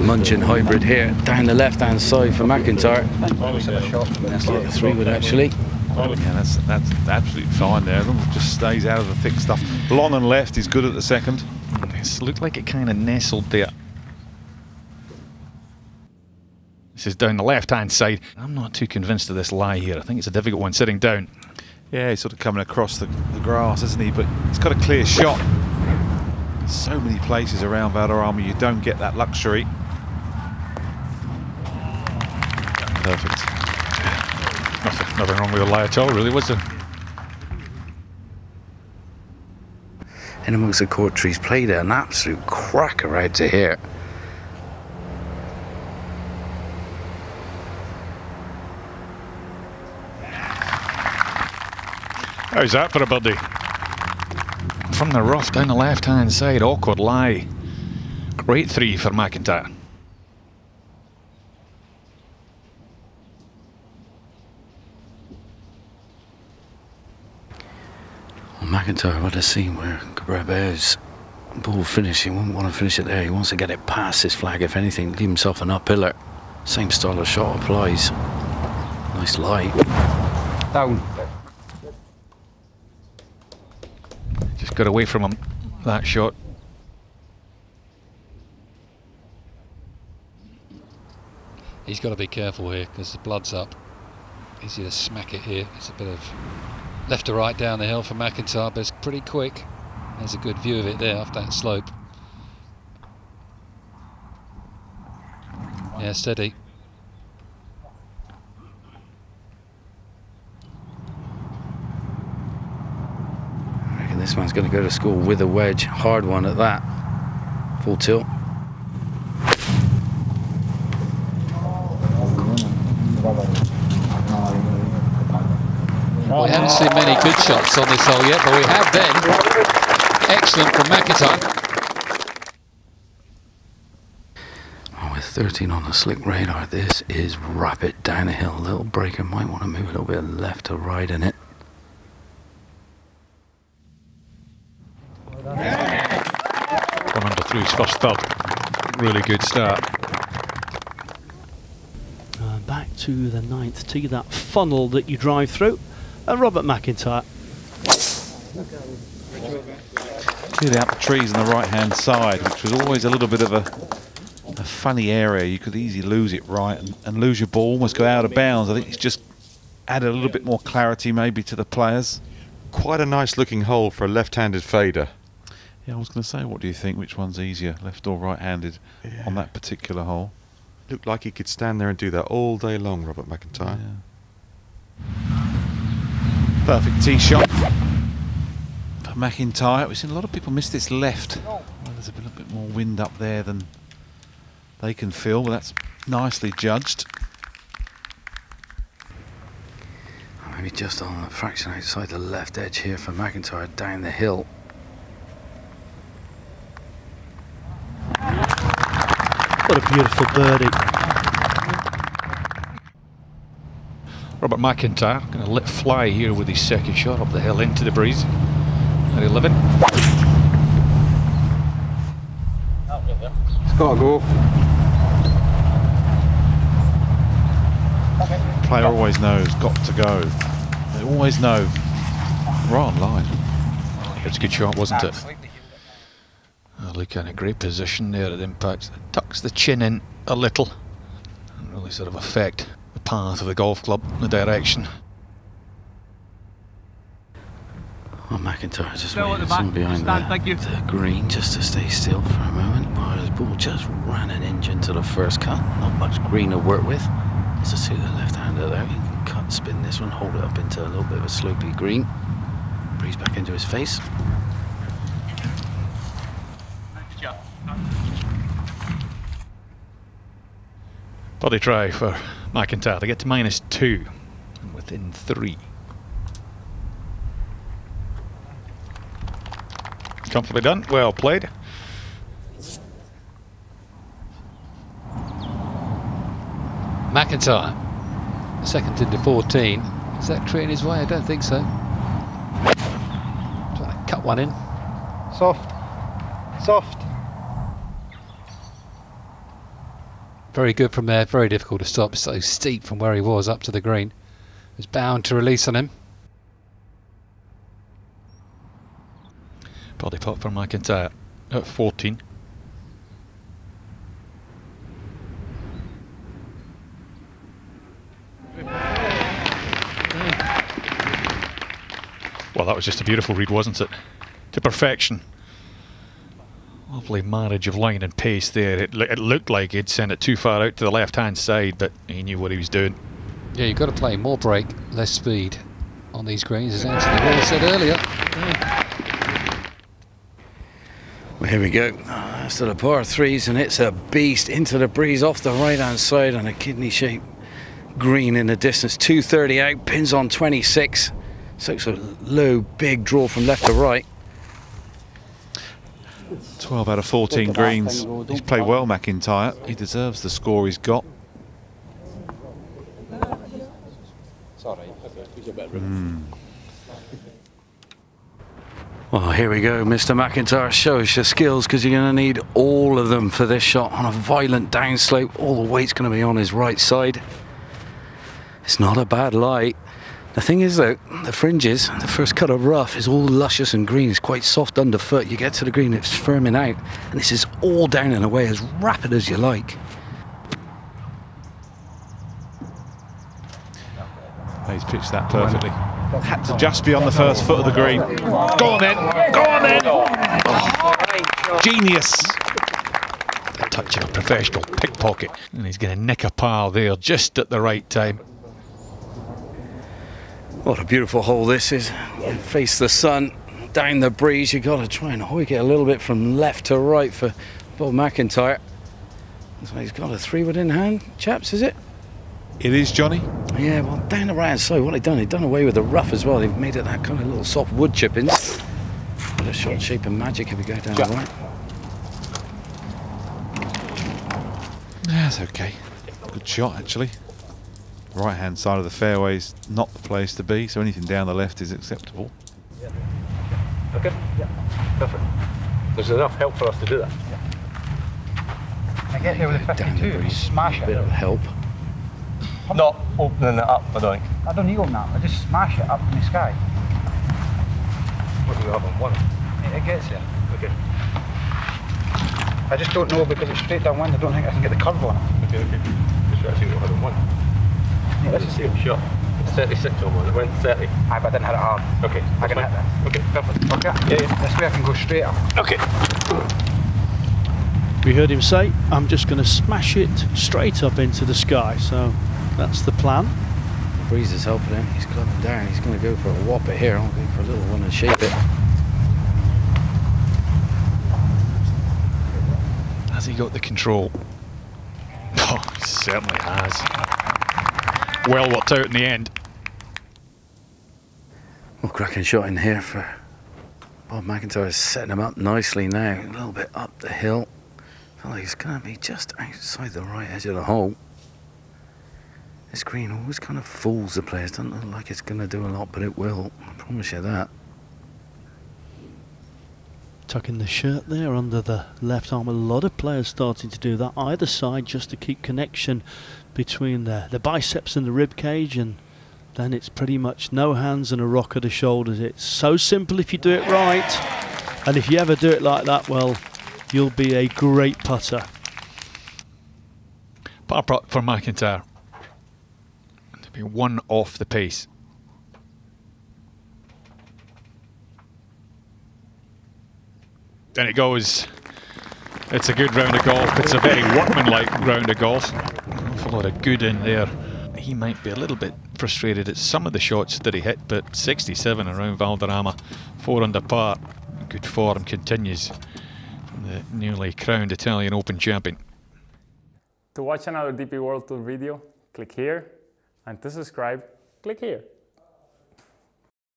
Munchin hybrid here down the left hand side for MacIntyre. That's like a three wood actually. Yeah, that's that's absolutely fine there. As long as it just stays out of the thick stuff. Long and left is good at the second. It looked like it kind of nestled there. This is down the left-hand side. I'm not too convinced of this lie here. I think it's a difficult one sitting down. Yeah, he's sort of coming across the, the grass, isn't he? But he's got a clear shot. So many places around Valderrama you don't get that luxury. Perfect. Nothing, nothing wrong with a lie at all, really, was there? In amongst the court trees, played an absolute cracker out to here. How's that for a birdie? From the rough down the left-hand side, awkward lie. Great three for MacIntyre. Well, MacIntyre had a scene where Cabrera's ball finish. He won't want to finish it there. He wants to get it past his flag, if anything, leave himself an up pillar. Same style of shot applies. Nice lie. Down. Got away from him, that shot. He's got to be careful here because the blood's up. Easy to smack it here. It's a bit of left to right down the hill for MacIntyre, but it's pretty quick. There's a good view of it there off that slope. Yeah, steady. I reckon this one's going to go to school with a wedge. Hard one at that. Full tilt. We haven't seen many good shots on this hole yet, but we have then. Excellent from MacIntyre. Oh, with 13 on the slick radar, this is rapid down a hill. Little breaker might want to move a little bit left to right in it. One under through his first third. Really good start. Uh, back to the ninth tee, that funnel that you drive through. Uh, Robert MacIntyre. Cleared out the trees on the right hand side, which was always a little bit of a, a funny area. You could easily lose it right and, and lose your ball, almost go out of bounds. I think it's just added a little bit more clarity maybe to the players. Quite a nice looking hole for a left-handed fader. Yeah, I was going to say, what do you think? Which one's easier, left or right-handed on that particular hole? Looked like he could stand there and do that all day long, Robert MacIntyre. Perfect tee shot for MacIntyre. We've seen a lot of people miss this left. Oh. Well, there's a little bit more wind up there than they can feel, but that's nicely judged. Maybe just on the fraction outside the left edge here for MacIntyre down the hill. What a beautiful birdie. Robert MacIntyre going to let fly here with his second shot up the hill into the breeze. At 11. It's got to go. Player always knows, got to go. They always know. Right on line. It's a good shot, wasn't it? Oh, look at a great position there at impact. Tucks the chin in a little and really sort of affect the path of the golf club, in the direction. Well, MacIntyre just waiting some behind the, the green just to stay still for a moment while his ball just ran an inch into the first cut. Not much green to work with. It's a suit the left hander there. He can cut, spin this one, hold it up into a little bit of a slopey green. Breeze back into his face. Body try for MacIntyre to get to minus two and within three. Comfortably done, well played. MacIntyre, second into 14. Is that tree in his way? I don't think so. Trying to cut one in. Soft. Soft. Very good from there, very difficult to stop. So steep from where he was up to the green. Was bound to release on him. Body pot for MacIntyre at 14. Well, that was just a beautiful read, wasn't it? To perfection. Lovely marriage of line and pace there. It, it looked like he'd sent it too far out to the left-hand side, but he knew what he was doing. Yeah, you've got to play more break, less speed on these greens, as Anthony Hall said earlier. Well, here we go. That's to the par threes, and it's a beast into the breeze off the right-hand side on a kidney-shaped green in the distance. 230 out, pins on 26. So it's a low, big draw from left to right. 12 out of 14 greens. He's played well, MacIntyre. He deserves the score he's got. Mm. Well, here we go, Mr. MacIntyre. Show us your skills because you're going to need all of them for this shot on a violent downslope. All the weight's going to be on his right side. It's not a bad lie. The thing is though, the fringes, the first cut of rough is all luscious and green. It's quite soft underfoot. You get to the green, it's firming out. And this is all down and away as rapid as you like. He's pitched that perfectly. Had to just be on the first foot of the green. Go on then, go on then! Oh, genius! The touch of a professional pickpocket. And he's going to nick a par there just at the right time. What a beautiful hole this is. You face the sun, down the breeze. You've got to try and hoik it a little bit from left to right for Bob MacIntyre. So he's got a three wood in hand, chaps, is it? It is, Johnny. Yeah, well, down the right side, what they've done, they've done away with the rough as well. They've made it that kind of little soft wood chippings. What a shot shape and magic if we go down the right. That's okay. Good shot, actually right hand side of the fairway is not the place to be, so anything down the left is acceptable. Yeah. Okay, yeah, perfect. There's enough help for us to do that. Yeah. I get here with a 52, smash it. A bit of help. Not opening it up, I don't think. I don't need open up, I just smash it up in the sky. What do you have on one? It gets there. Okay. I just don't know because it's straight downwind, I don't think I can get the curve on it. Okay, okay. Just try to see what I have on one. Yeah, that's the same shot. It's 36 almost. It went 30. Aye, but I didn't hit it hard. Okay. I can fine. hit that. Okay, perfect. Okay. Yeah, yeah. This way I can go straighter. Okay. We heard him say, I'm just going to smash it straight up into the sky. So that's the plan. The breeze is helping him. He's coming down. He's going to go for a whopper here. I'm going for a little one and shape it. Has he got the control? Oh, he certainly has well worked out in the end. Well, cracking shot in here for Bob MacIntyre is setting him up nicely now. A little bit up the hill. Feel like he's going to be just outside the right edge of the hole. This green always kind of fools the players. Doesn't look like it's going to do a lot, but it will. I promise you that. Tucking the shirt there under the left arm. A lot of players starting to do that either side just to keep connection between the, the biceps and the rib cage and then it's pretty much no hands and a rock at the shoulders. It's so simple if you do it right. And if you ever do it like that, well, you'll be a great putter. Par for MacIntyre. To be one off the pace. And it goes. It's a good round of golf. It's a very workmanlike round of golf awful lot of good in there. He might be a little bit frustrated at some of the shots that he hit, but 67 around Valderrama, 4 under par. Good form continues from the newly crowned Italian Open champion. To watch another DP World Tour video, click here, and to subscribe, click here.